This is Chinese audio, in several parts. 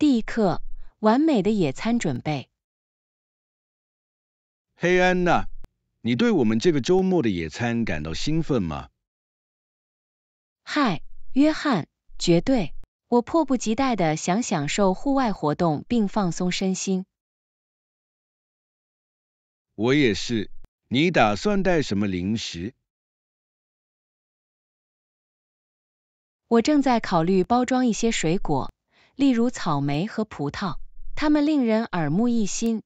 第一课，完美的野餐准备。嘿，安娜，你对我们这个周末的野餐感到兴奋吗？嗨，约翰，绝对！我迫不及待的想享受户外活动并放松身心。我也是。你打算带什么零食？我正在考虑包装一些水果，例如草莓和葡萄，它们令人耳目一新。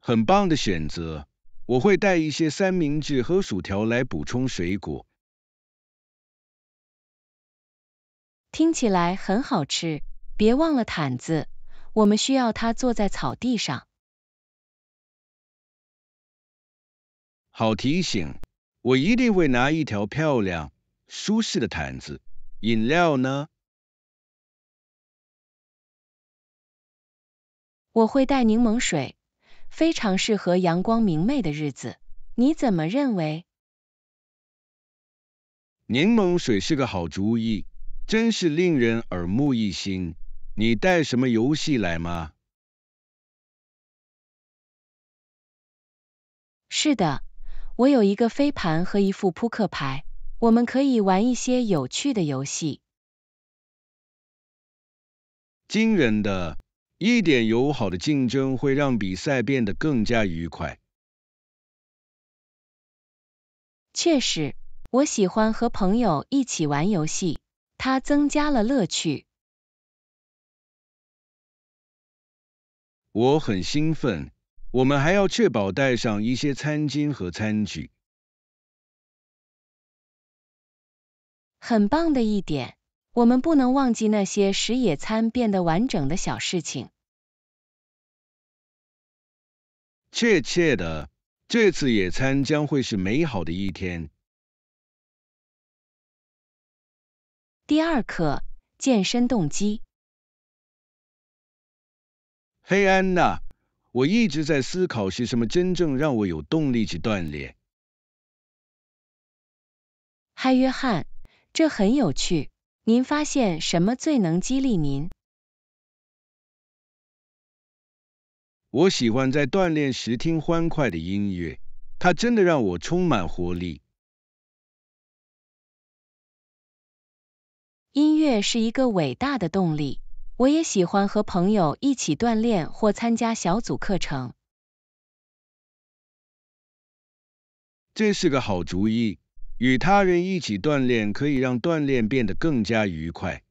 很棒的选择，我会带一些三明治和薯条来补充水果。听起来很好吃，别忘了毯子，我们需要它坐在草地上。好提醒，我一定会拿一条漂亮、舒适的毯子。饮料呢？我会带柠檬水，非常适合阳光明媚的日子。你怎么认为？柠檬水是个好主意，真是令人耳目一新。你带什么游戏来吗？是的。我有一个飞盘和一副扑克牌，我们可以玩一些有趣的游戏。惊人的，一点友好的竞争会让比赛变得更加愉快。确实，我喜欢和朋友一起玩游戏，它增加了乐趣。我很兴奋。我们还要确保带上一些餐巾和餐具。很棒的一点，我们不能忘记那些使野餐变得完整的小事情。确切的，这次野餐将会是美好的一天。第二课，健身动机。嘿，安娜。我一直在思考是什么真正让我有动力去锻炼。嗨，约翰，这很有趣。您发现什么最能激励您？我喜欢在锻炼时听欢快的音乐，它真的让我充满活力。音乐是一个伟大的动力。我也喜欢和朋友一起锻炼或参加小组课程。这是个好主意，与他人一起锻炼可以让锻炼变得更加愉快。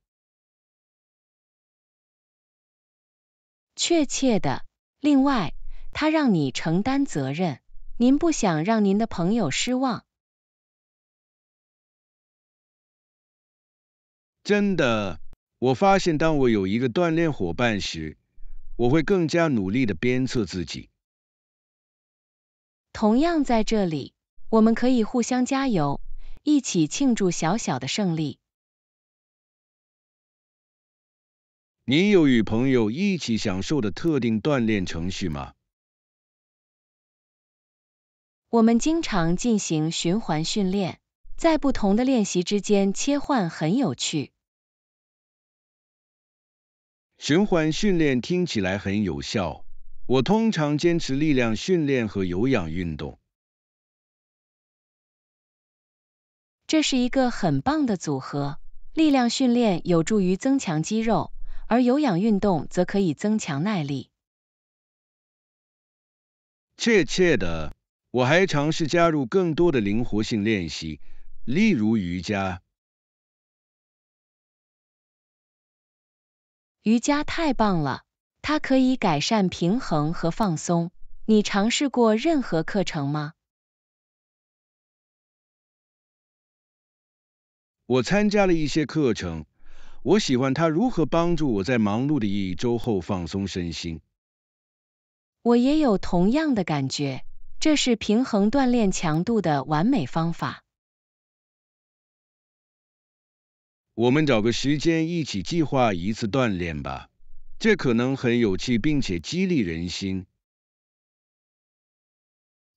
确切的，另外，它让你承担责任。您不想让您的朋友失望。真的。我发现，当我有一个锻炼伙伴时，我会更加努力的鞭策自己。同样在这里，我们可以互相加油，一起庆祝小小的胜利。你有与朋友一起享受的特定锻炼程序吗？我们经常进行循环训练，在不同的练习之间切换很有趣。循环训练听起来很有效。我通常坚持力量训练和有氧运动。这是一个很棒的组合。力量训练有助于增强肌肉，而有氧运动则可以增强耐力。确切的，我还尝试加入更多的灵活性练习，例如瑜伽。瑜伽太棒了，它可以改善平衡和放松。你尝试过任何课程吗？我参加了一些课程，我喜欢它如何帮助我在忙碌的一周后放松身心。我也有同样的感觉，这是平衡锻炼强度的完美方法。我们找个时间一起计划一次锻炼吧，这可能很有趣并且激励人心。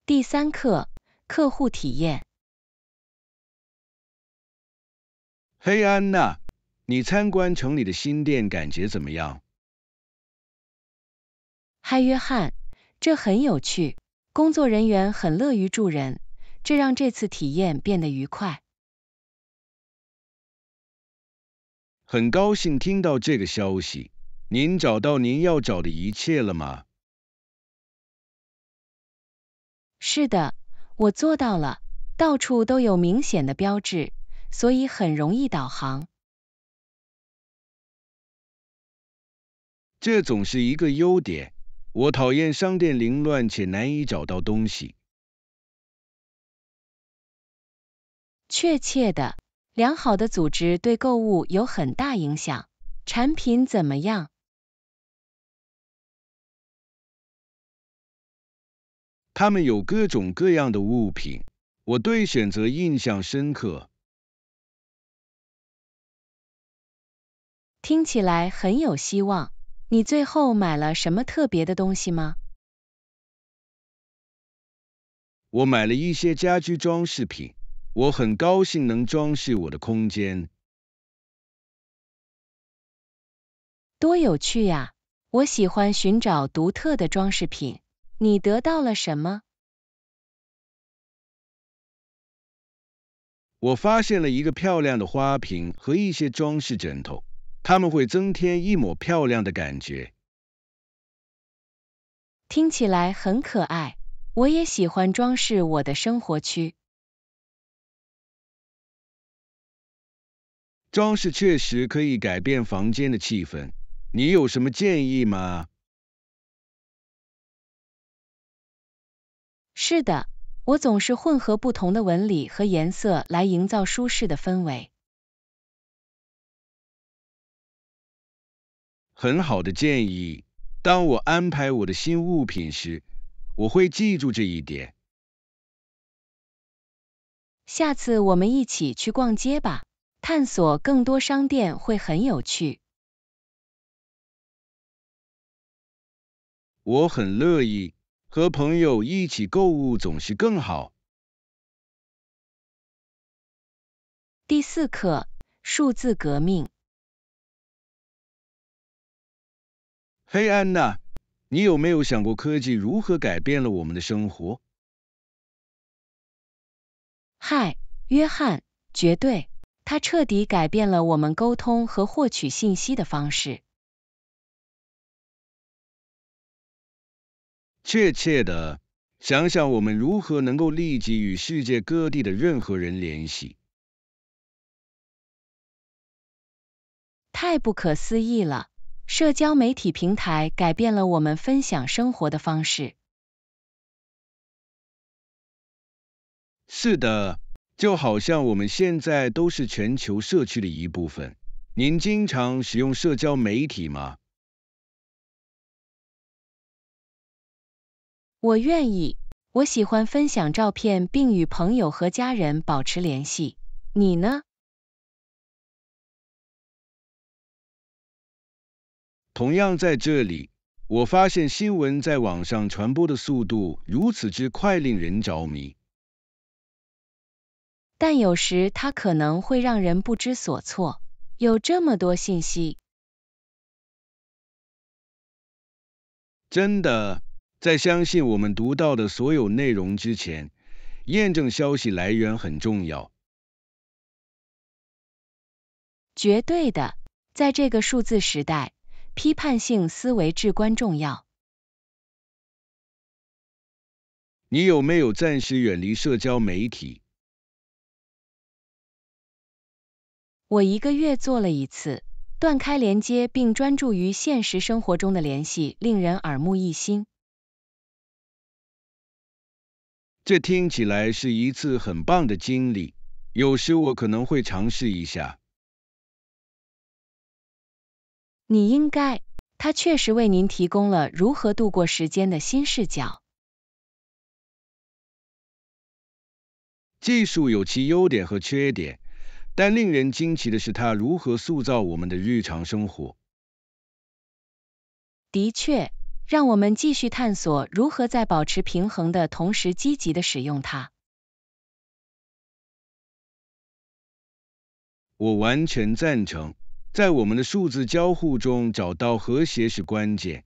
第三课，客户体验。嘿，安娜，你参观城里的新店感觉怎么样？嗨，约翰，这很有趣，工作人员很乐于助人，这让这次体验变得愉快。很高兴听到这个消息。您找到您要找的一切了吗？是的，我做到了。到处都有明显的标志，所以很容易导航。这总是一个优点。我讨厌商店凌乱且难以找到东西。确切的，良好的组织对购物有很大影响。产品怎么样？他们有各种各样的物品，我对选择印象深刻。听起来很有希望。你最后买了什么特别的东西吗？我买了一些家居装饰品，我很高兴能装饰我的空间。多有趣呀！我喜欢寻找独特的装饰品。你得到了什么？我发现了一个漂亮的花瓶和一些装饰枕头。他们会增添一抹漂亮的感觉。听起来很可爱，我也喜欢装饰我的生活区。装饰确实可以改变房间的气氛。你有什么建议吗？是的，我总是混合不同的纹理和颜色来营造舒适的氛围。很好的建议。当我安排我的新物品时，我会记住这一点。下次我们一起去逛街吧，探索更多商店会很有趣。我很乐意，和朋友一起购物总是更好。第四课：数字革命。嘿，安娜，你有没有想过科技如何改变了我们的生活？嗨，约翰，绝对，它彻底改变了我们沟通和获取信息的方式。确切的，想想我们如何能够立即与世界各地的任何人联系。太不可思议了。社交媒体平台改变了我们分享生活的方式。是的，就好像我们现在都是全球社区的一部分。您经常使用社交媒体吗？我愿意，我喜欢分享照片，并与朋友和家人保持联系。你呢？同样在这里，我发现新闻在网上传播的速度如此之快，令人着迷。但有时它可能会让人不知所措，有这么多信息。真的，在相信我们读到的所有内容之前，验证消息来源很重要。绝对的，在这个数字时代。批判性思维至关重要。你有没有暂时远离社交媒体？我一个月做了一次，断开连接并专注于现实生活中的联系，令人耳目一新。这听起来是一次很棒的经历，有时我可能会尝试一下。你应该，它确实为您提供了如何度过时间的新视角。技术有其优点和缺点，但令人惊奇的是它如何塑造我们的日常生活。的确，让我们继续探索如何在保持平衡的同时积极的使用它。我完全赞成。在我们的数字交互中找到和谐是关键。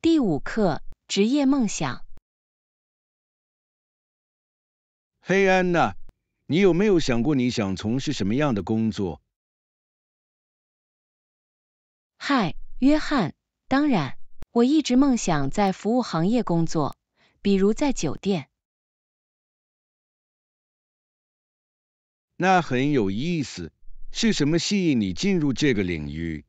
第五课，职业梦想。嘿，安娜，你有没有想过你想从事什么样的工作？嗨，约翰，当然，我一直梦想在服务行业工作，比如在酒店。那很有意思，是什么吸引你进入这个领域？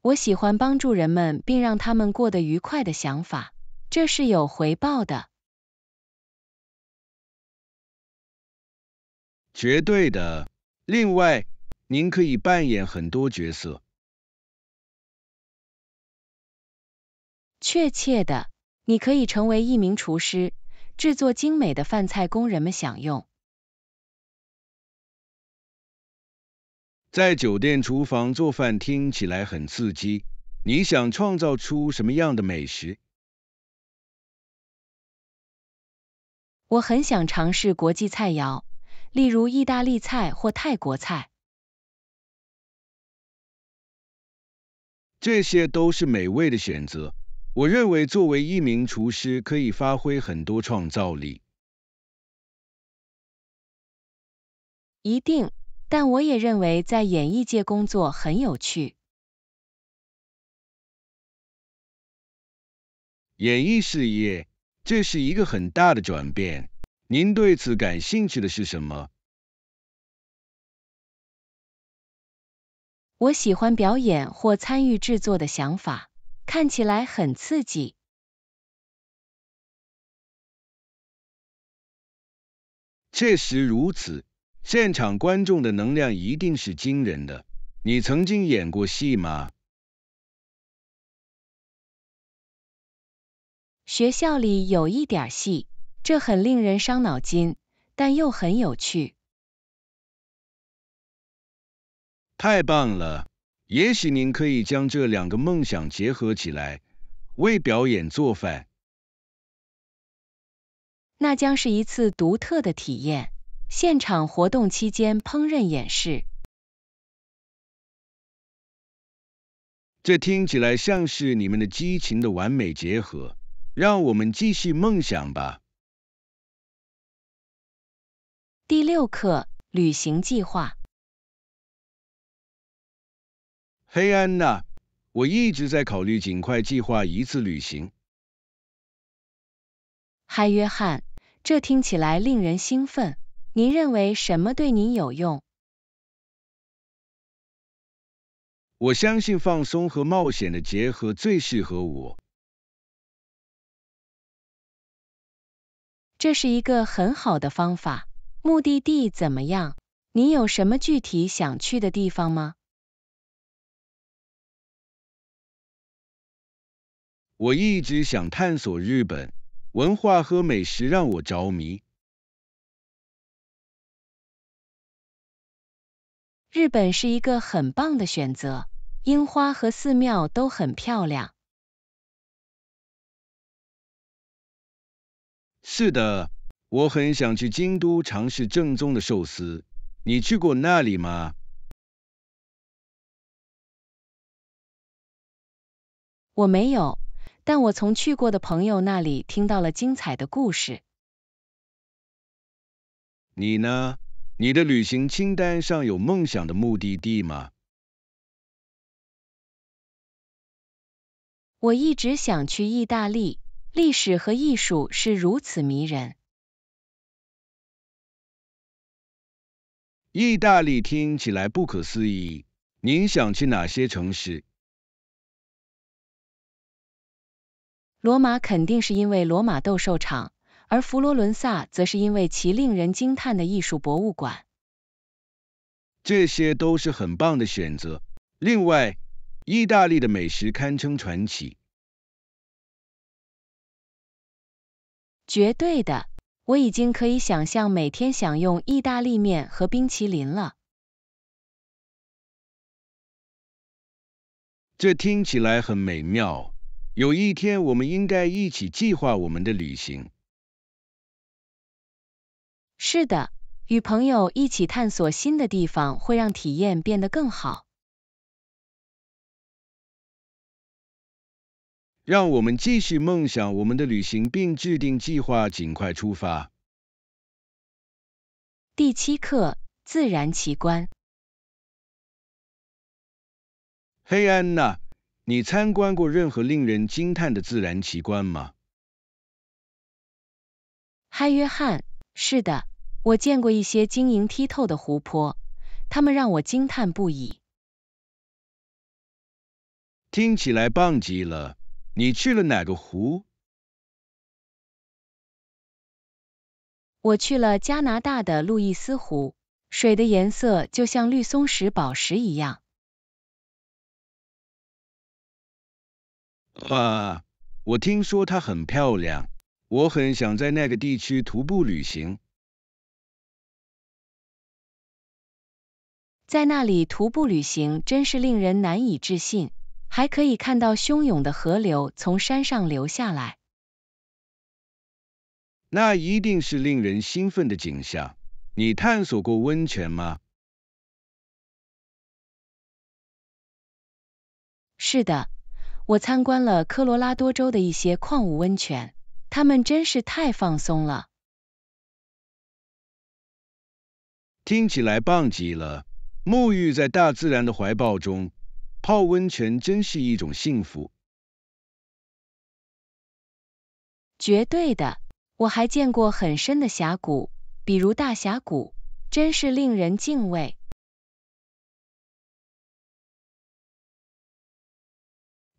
我喜欢帮助人们并让他们过得愉快的想法，这是有回报的。绝对的。另外，您可以扮演很多角色。确切的，你可以成为一名厨师，制作精美的饭菜供人们享用。在酒店厨房做饭听起来很刺激。你想创造出什么样的美食？我很想尝试国际菜肴。例如意大利菜或泰国菜，这些都是美味的选择。我认为作为一名厨师可以发挥很多创造力。一定，但我也认为在演艺界工作很有趣。演艺事业，这是一个很大的转变。您对此感兴趣的是什么？我喜欢表演或参与制作的想法，看起来很刺激。确实如此，现场观众的能量一定是惊人的。你曾经演过戏吗？学校里有一点戏。这很令人伤脑筋，但又很有趣。太棒了！也许您可以将这两个梦想结合起来，为表演做饭。那将是一次独特的体验。现场活动期间烹饪演示。这听起来像是你们的激情的完美结合。让我们继续梦想吧。第六课，旅行计划。嘿，安娜，我一直在考虑尽快计划一次旅行。嗨，约翰，这听起来令人兴奋。您认为什么对您有用？我相信放松和冒险的结合最适合我。这是一个很好的方法。目的地怎么样？你有什么具体想去的地方吗？我一直想探索日本文化和美食，让我着迷。日本是一个很棒的选择，樱花和寺庙都很漂亮。是的。我很想去京都尝试正宗的寿司，你去过那里吗？我没有，但我从去过的朋友那里听到了精彩的故事。你呢？你的旅行清单上有梦想的目的地吗？我一直想去意大利，历史和艺术是如此迷人。意大利听起来不可思议。您想去哪些城市？罗马肯定是因为罗马斗兽场，而佛罗伦萨则是因为其令人惊叹的艺术博物馆。这些都是很棒的选择。另外，意大利的美食堪称传奇。绝对的。我已经可以想象每天享用意大利面和冰淇淋了。这听起来很美妙。有一天，我们应该一起计划我们的旅行。是的，与朋友一起探索新的地方会让体验变得更好。让我们继续梦想我们的旅行，并制定计划，尽快出发。第七课：自然奇观。黑安娜，你参观过任何令人惊叹的自然奇观吗？嗨，约翰，是的，我见过一些晶莹剔透的湖泊，它们让我惊叹不已。听起来棒极了！你去了哪个湖？我去了加拿大的路易斯湖，水的颜色就像绿松石宝石一样。啊，我听说它很漂亮，我很想在那个地区徒步旅行。在那里徒步旅行真是令人难以置信，还可以看到汹涌的河流从山上流下来。那一定是令人兴奋的景象。你探索过温泉吗？是的。我参观了科罗拉多州的一些矿物温泉，它们真是太放松了。听起来棒极了！沐浴在大自然的怀抱中，泡温泉真是一种幸福。绝对的，我还见过很深的峡谷，比如大峡谷，真是令人敬畏。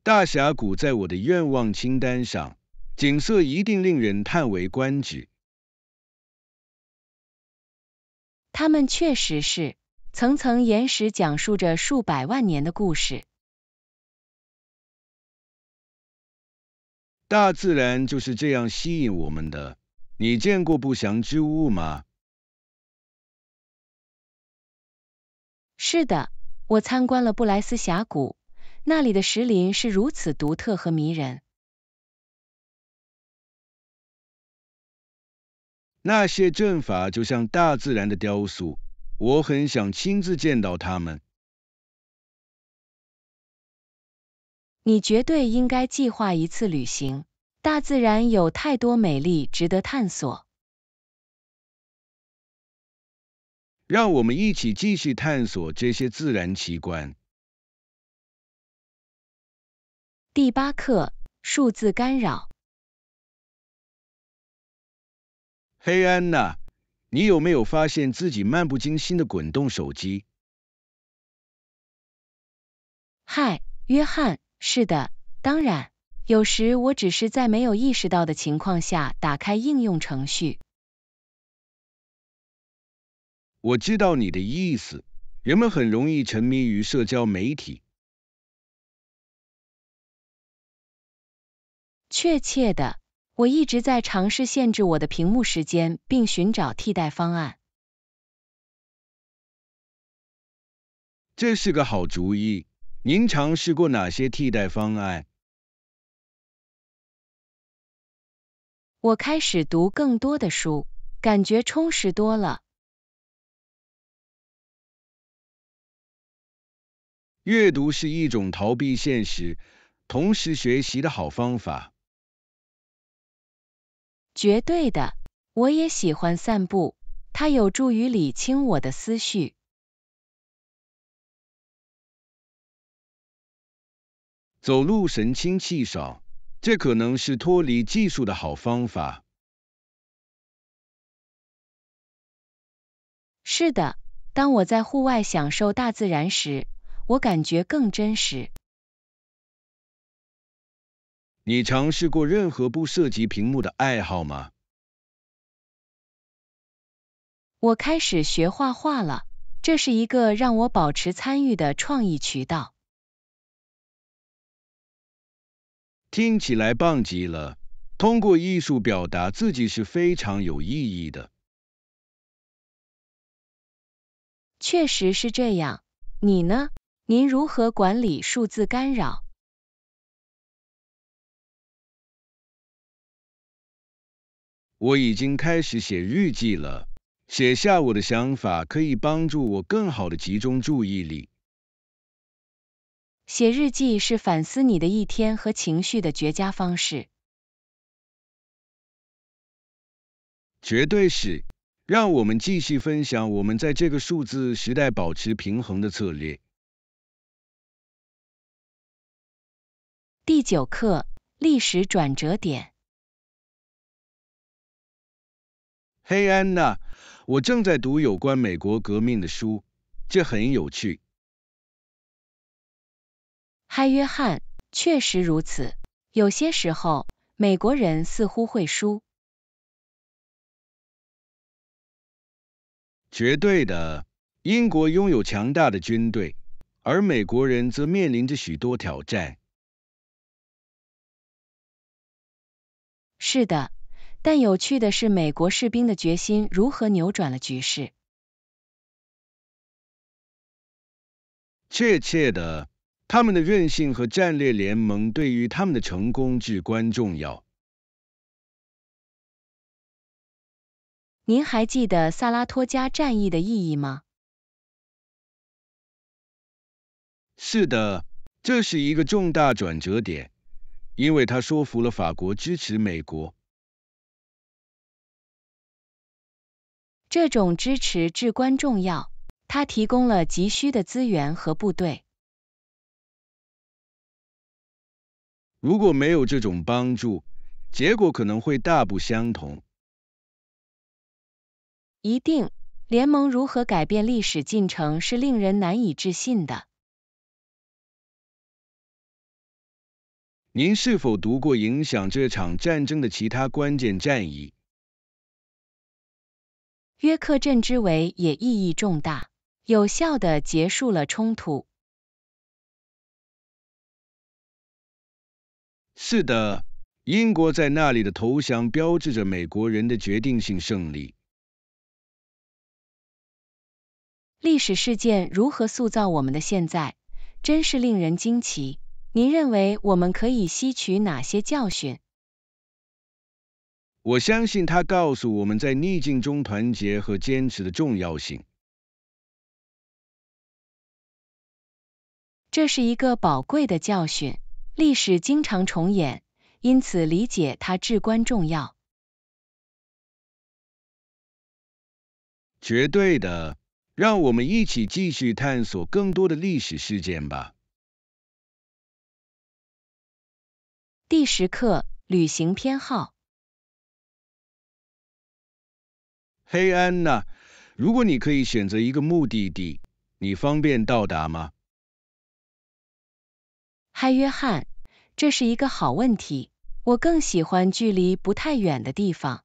大峡谷在我的愿望清单上，景色一定令人叹为观止。它们确实是层层岩石，讲述着数百万年的故事。大自然就是这样吸引我们的。你见过不祥之物吗？是的，我参观了布莱斯峡谷。那里的石林是如此独特和迷人。那些阵法就像大自然的雕塑，我很想亲自见到它们。你绝对应该计划一次旅行，大自然有太多美丽值得探索。让我们一起继续探索这些自然奇观。第八课：数字干扰。嘿，安娜，你有没有发现自己漫不经心的滚动手机？嗨，约翰，是的，当然，有时我只是在没有意识到的情况下打开应用程序。我知道你的意思，人们很容易沉迷于社交媒体。确切的，我一直在尝试限制我的屏幕时间，并寻找替代方案。这是个好主意。您尝试过哪些替代方案？我开始读更多的书，感觉充实多了。阅读是一种逃避现实，同时学习的好方法。绝对的，我也喜欢散步，它有助于理清我的思绪。走路神清气爽，这可能是脱离技术的好方法。是的，当我在户外享受大自然时，我感觉更真实。你尝试过任何不涉及屏幕的爱好吗？我开始学画画了，这是一个让我保持参与的创意渠道。听起来棒极了！通过艺术表达自己是非常有意义的。确实是这样。你呢？您如何管理数字干扰？我已经开始写日记了，写下我的想法可以帮助我更好的集中注意力。写日记是反思你的一天和情绪的绝佳方式。绝对是。让我们继续分享我们在这个数字时代保持平衡的策略。第九课：历史转折点。嘿，安娜，我正在读有关美国革命的书，这很有趣。嗨，约翰，确实如此。有些时候，美国人似乎会输。绝对的，英国拥有强大的军队，而美国人则面临着许多挑战。是的，但有趣的是，美国士兵的决心如何扭转了局势。确切的，他们的韧性和战略联盟对于他们的成功至关重要。您还记得萨拉托加战役的意义吗？是的，这是一个重大转折点，因为他说服了法国支持美国。这种支持至关重要，它提供了急需的资源和部队。如果没有这种帮助，结果可能会大不相同。一定，联盟如何改变历史进程是令人难以置信的。您是否读过影响这场战争的其他关键战役？约克镇之围也意义重大，有效的结束了冲突。是的，英国在那里的投降标志着美国人的决定性胜利。历史事件如何塑造我们的现在，真是令人惊奇。您认为我们可以吸取哪些教训？我相信他告诉我们在逆境中团结和坚持的重要性。这是一个宝贵的教训。历史经常重演，因此理解它至关重要。绝对的。让我们一起继续探索更多的历史事件吧。第十课：旅行偏好。嘿，安娜，如果你可以选择一个目的地，你方便到达吗？嗨，约翰，这是一个好问题。我更喜欢距离不太远的地方。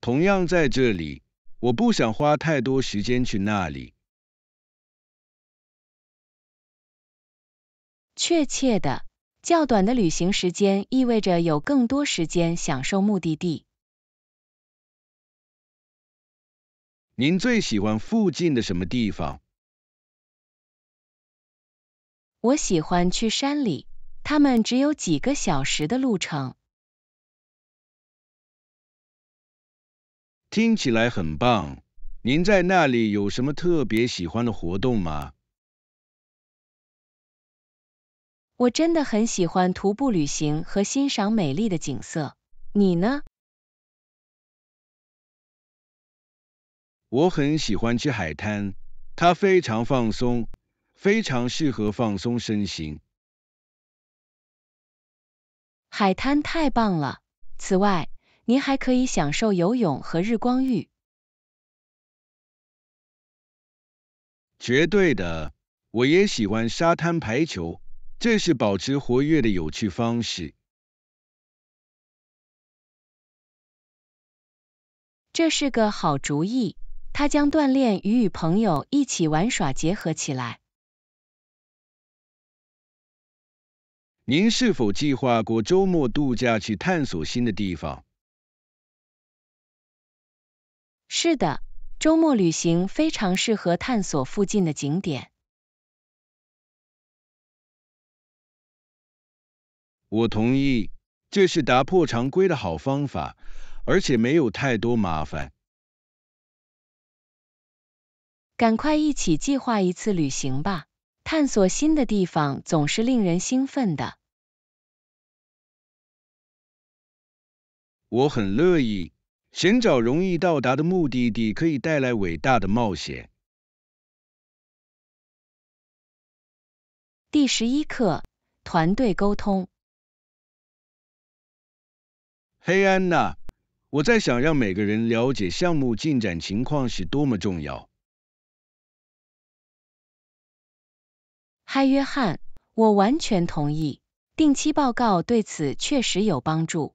同样在这里，我不想花太多时间去那里。确切的，较短的旅行时间意味着有更多时间享受目的地。您最喜欢附近的什么地方？我喜欢去山里，他们只有几个小时的路程。听起来很棒。您在那里有什么特别喜欢的活动吗？我真的很喜欢徒步旅行和欣赏美丽的景色。你呢？我很喜欢去海滩，它非常放松，非常适合放松身心。海滩太棒了。此外，您还可以享受游泳和日光浴。绝对的，我也喜欢沙滩排球，这是保持活跃的有趣方式。这是个好主意，它将锻炼与与朋友一起玩耍结合起来。您是否计划过周末度假去探索新的地方？是的，周末旅行非常适合探索附近的景点。我同意，这是打破常规的好方法，而且没有太多麻烦。赶快一起计划一次旅行吧！探索新的地方总是令人兴奋的。我很乐意。寻找容易到达的目的地可以带来伟大的冒险。第十一课：团队沟通。嘿，安娜，我在想，让每个人了解项目进展情况是多么重要。嗨，约翰，我完全同意。定期报告对此确实有帮助。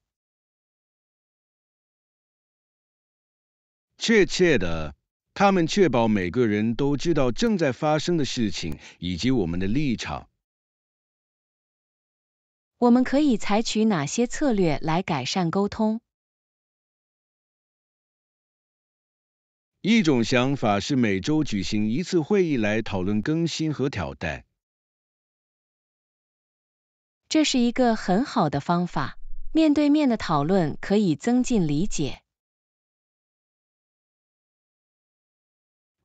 确切的，他们确保每个人都知道正在发生的事情以及我们的立场。我们可以采取哪些策略来改善沟通？一种想法是每周举行一次会议来讨论更新和挑战。这是一个很好的方法。面对面的讨论可以增进理解。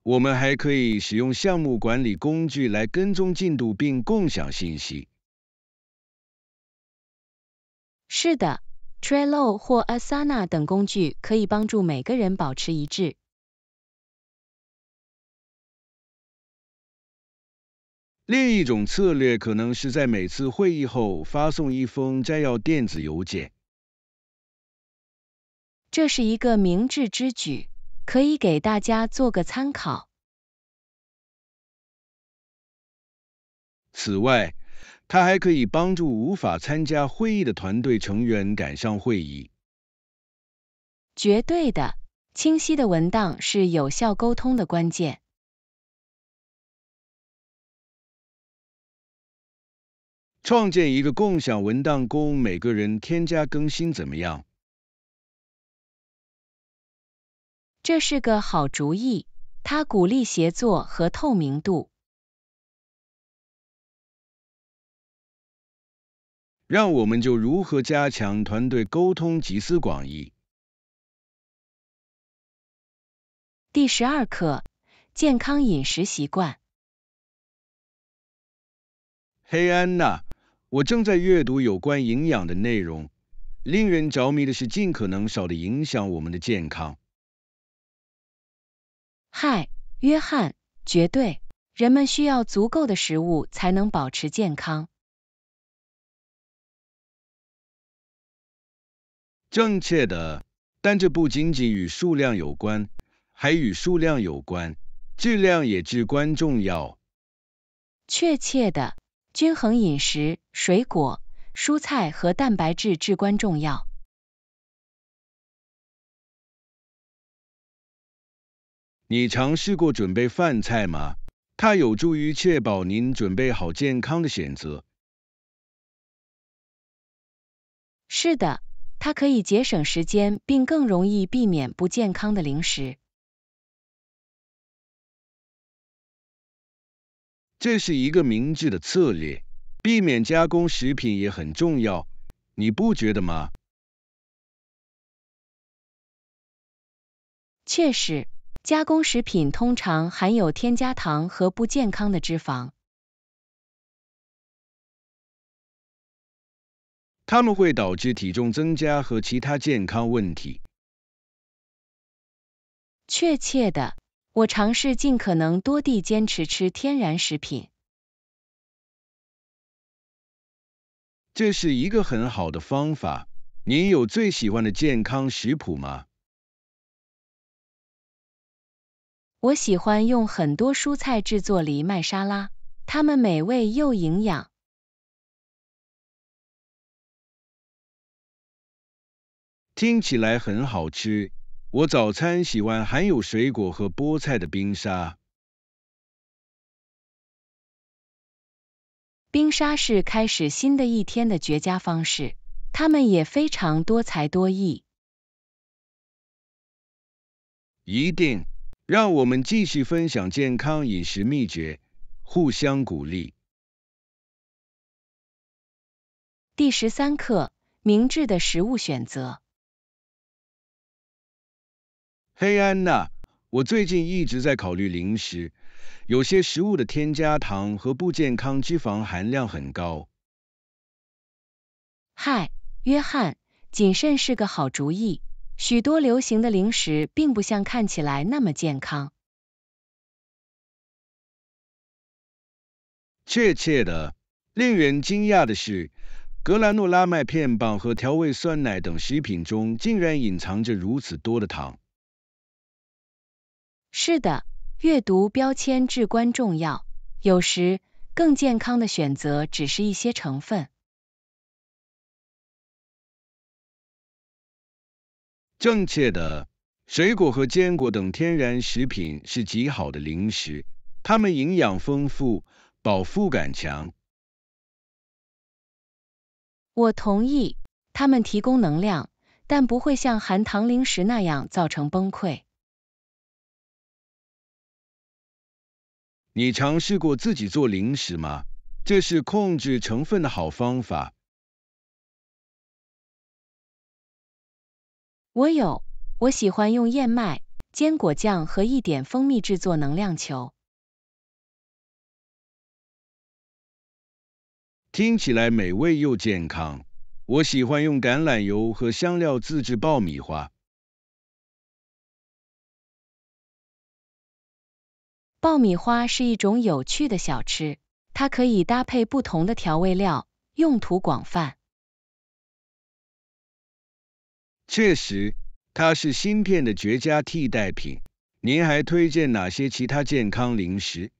我们还可以使用项目管理工具来跟踪进度并共享信息。是的，Trello 或 Asana 等工具可以帮助每个人保持一致。另一种策略可能是在每次会议后发送一封摘要电子邮件。这是一个明智之举。可以给大家做个参考。此外，它还可以帮助无法参加会议的团队成员赶上会议。绝对的，清晰的文档是有效沟通的关键。创建一个共享文档，供每个人添加更新，怎么样？这是个好主意，它鼓励协作和透明度。让我们就如何加强团队沟通集思广益。第十二课：健康饮食习惯。嘿，安娜，我正在阅读有关营养的内容。令人着迷的是尽可能少的影响我们的健康。嗨，约翰，绝对，人们需要足够的食物才能保持健康。正确的，但这不仅仅与数量有关，还与数量有关，质量也至关重要。确切的，均衡饮食，水果、蔬菜和蛋白质至关重要。你尝试过准备饭菜吗？它有助于确保您准备好健康的选择。是的，它可以节省时间，并更容易避免不健康的零食。这是一个明智的策略，避免加工食品也很重要，你不觉得吗？确实。加工食品通常含有添加糖和不健康的脂肪，它们会导致体重增加和其他健康问题。确切的，我尝试尽可能多地坚持吃天然食品。这是一个很好的方法。您有最喜欢的健康食谱吗？我喜欢用很多蔬菜制作藜麦沙拉，它们美味又营养。听起来很好吃。我早餐喜欢含有水果和菠菜的冰沙。冰沙是开始新的一天的绝佳方式，它们也非常多才多艺。一定。让我们继续分享健康饮食秘诀，互相鼓励。第十三课：明智的食物选择。黑安娜，我最近一直在考虑零食，有些食物的添加糖和不健康脂肪含量很高。嗨，约翰，谨慎是个好主意。许多流行的零食并不像看起来那么健康。确切的，令人惊讶的是，格兰诺拉麦片棒和调味酸奶等食品中竟然隐藏着如此多的糖。是的，阅读标签至关重要。有时，更健康的选择只是一些成分。正确的，水果和坚果等天然食品是极好的零食，它们营养丰富，饱腹感强。我同意，它们提供能量，但不会像含糖零食那样造成崩溃。你尝试过自己做零食吗？这是控制成分的好方法。我有，我喜欢用燕麦、坚果酱和一点蜂蜜制作能量球。听起来美味又健康。我喜欢用橄榄油和香料自制爆米花。爆米花是一种有趣的小吃，它可以搭配不同的调味料，用途广泛。确实，它是芯片的绝佳替代品。您还推荐哪些其他健康零食？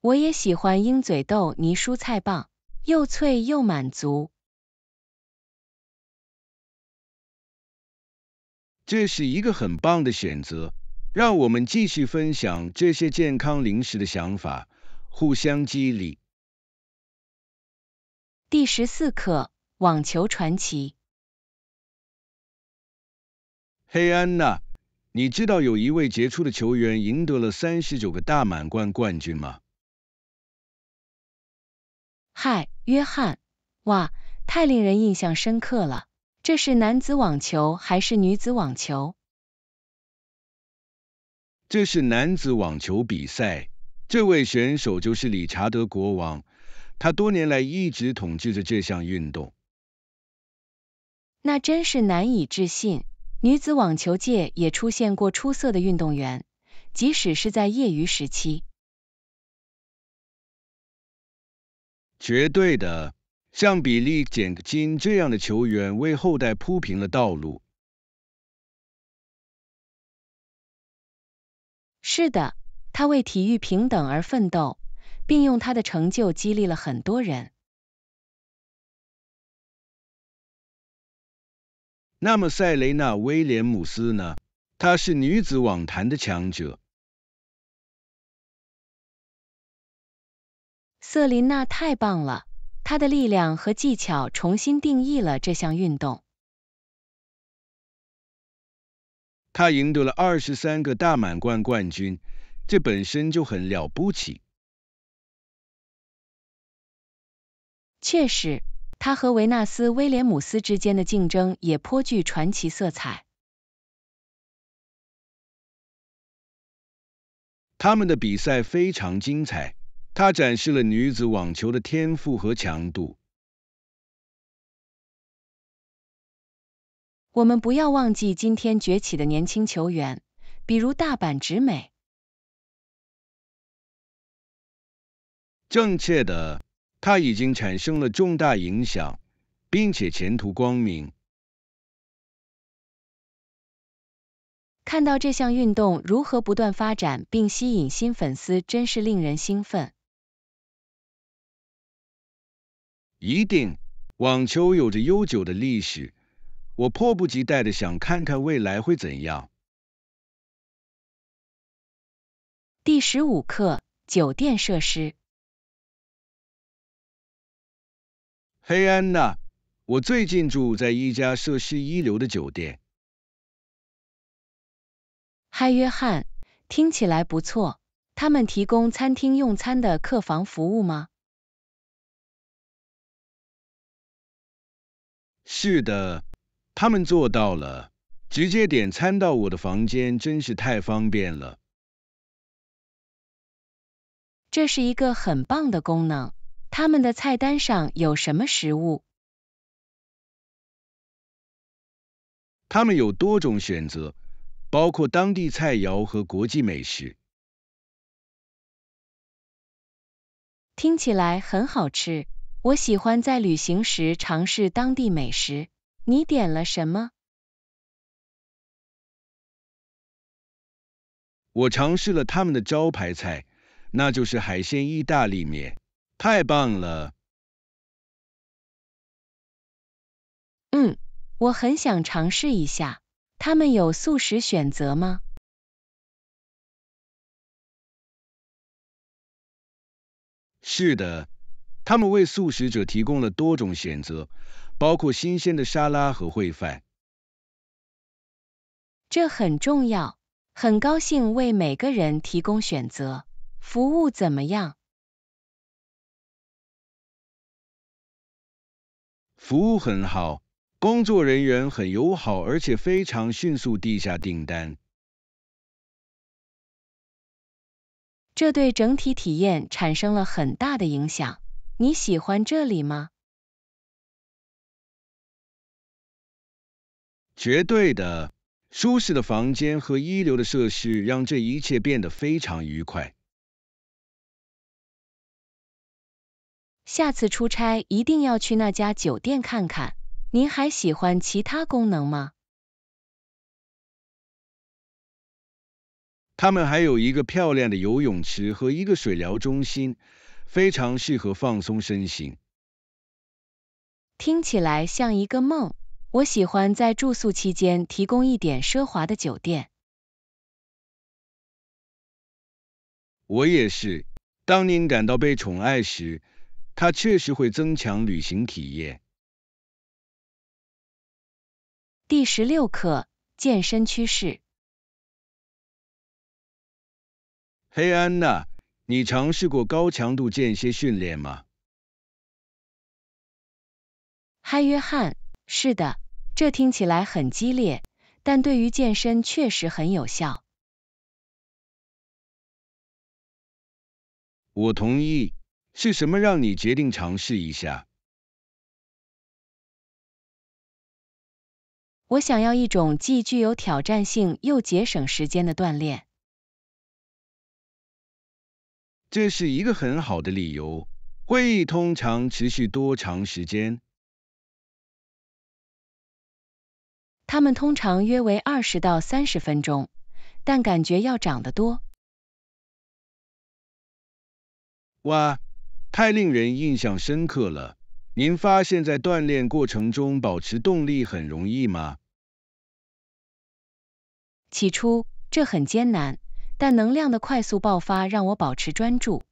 我也喜欢鹰嘴豆泥蔬菜棒，又脆又满足。这是一个很棒的选择。让我们继续分享这些健康零食的想法，互相激励。第十四课，网球传奇。嘿，安娜，你知道有一位杰出的球员赢得了三十九个大满贯冠军吗？嗨，约翰，哇，太令人印象深刻了。这是男子网球还是女子网球？这是男子网球比赛。这位选手就是理查德国王。他多年来一直统治着这项运动，那真是难以置信。女子网球界也出现过出色的运动员，即使是在业余时期。绝对的，像比利·简金这样的球员为后代铺平了道路。是的，他为体育平等而奋斗。并用他的成就激励了很多人。那么塞雷娜·威廉姆斯呢？她是女子网坛的强者。瑟琳娜太棒了，她的力量和技巧重新定义了这项运动。他赢得了二十三个大满贯冠军，这本身就很了不起。确实，他和维纳斯·威廉姆斯之间的竞争也颇具传奇色彩。他们的比赛非常精彩，他展示了女子网球的天赋和强度。我们不要忘记今天崛起的年轻球员，比如大阪直美。正确的。他已经产生了重大影响，并且前途光明。看到这项运动如何不断发展并吸引新粉丝，真是令人兴奋。一定，网球有着悠久的历史，我迫不及待的想看看未来会怎样。第十五课：酒店设施。嘿，安娜，我最近住在一家设施一流的酒店。嗨，约翰，听起来不错。他们提供餐厅用餐的客房服务吗？是的，他们做到了，直接点餐到我的房间，真是太方便了。这是一个很棒的功能。他们的菜单上有什么食物？他们有多种选择，包括当地菜肴和国际美食。听起来很好吃。我喜欢在旅行时尝试当地美食。你点了什么？我尝试了他们的招牌菜，那就是海鲜意大利面，太棒了。嗯，我很想尝试一下。他们有素食选择吗？是的，他们为素食者提供了多种选择。包括新鲜的沙拉和烩饭，这很重要。很高兴为每个人提供选择。服务怎么样？服务很好，工作人员很友好，而且非常迅速地下订单。这对整体体验产生了很大的影响。你喜欢这里吗？绝对的，舒适的房间和一流的设施让这一切变得非常愉快。下次出差一定要去那家酒店看看。您还喜欢其他功能吗？他们还有一个漂亮的游泳池和一个水疗中心，非常适合放松身心。听起来像一个梦。我喜欢在住宿期间提供一点奢华的酒店。我也是。当您感到被宠爱时，它确实会增强旅行体验。第十六课：健身趋势。嘿，安娜，你尝试过高强度间歇训练吗？嗨，约翰，是的。这听起来很激烈，但对于健身确实很有效。我同意。是什么让你决定尝试一下？我想要一种既具有挑战性又节省时间的锻炼。这是一个很好的理由。会议通常持续多长时间？他们通常约为二十到三十分钟，但感觉要长得多。哇，太令人印象深刻了！您发现，在锻炼过程中保持动力很容易吗？起初这很艰难，但能量的快速爆发让我保持专注。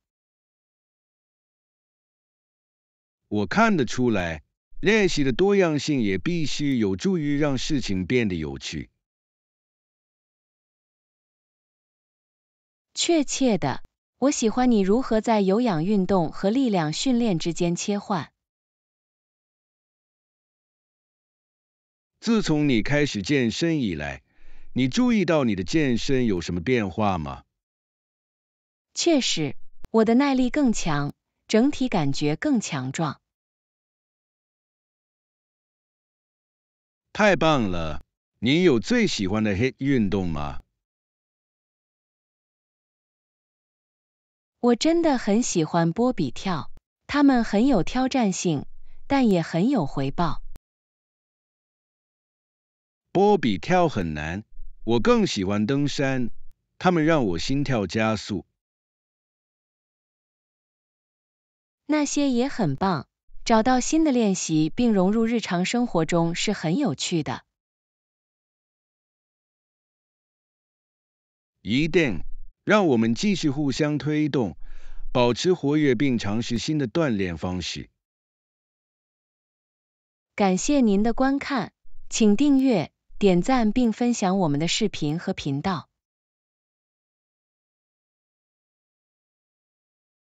我看得出来。练习的多样性也必须有助于让事情变得有趣。确切的，我喜欢你如何在有氧运动和力量训练之间切换。自从你开始健身以来，你注意到你的健身有什么变化吗？确实，我的耐力更强，整体感觉更强壮。太棒了！你有最喜欢的 HIIT 运动吗？我真的很喜欢波比跳，它们很有挑战性，但也很有回报。波比跳很难，我更喜欢登山，它们让我心跳加速。那些也很棒。找到新的练习并融入日常生活中是很有趣的。一定，让我们继续互相推动，保持活跃并尝试新的锻炼方式。感谢您的观看，请订阅、点赞并分享我们的视频和频道。